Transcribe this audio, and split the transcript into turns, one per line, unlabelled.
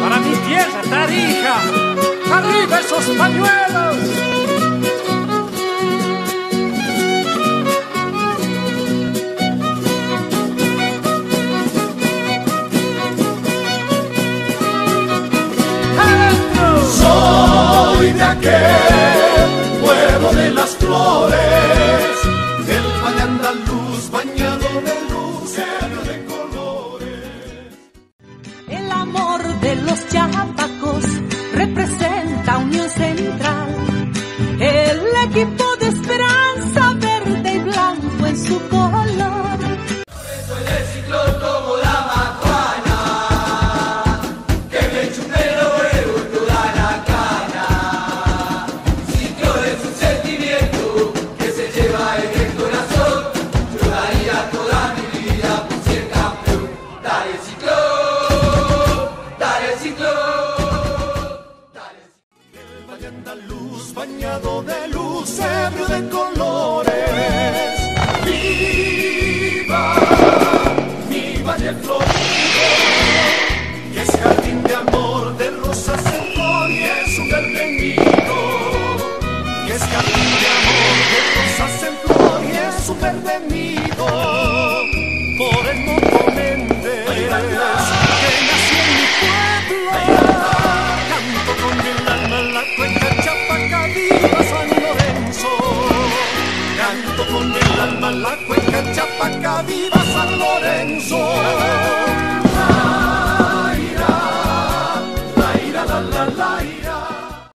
para mi tierra Tarija, arriba esos pañuelos.
Soy de aquel
los Chapacos representa Unión Central, el equipo de esperanza
luz bañado de luz, ebrio de colores. dalla quel cacciapacca viva San Lorenzo.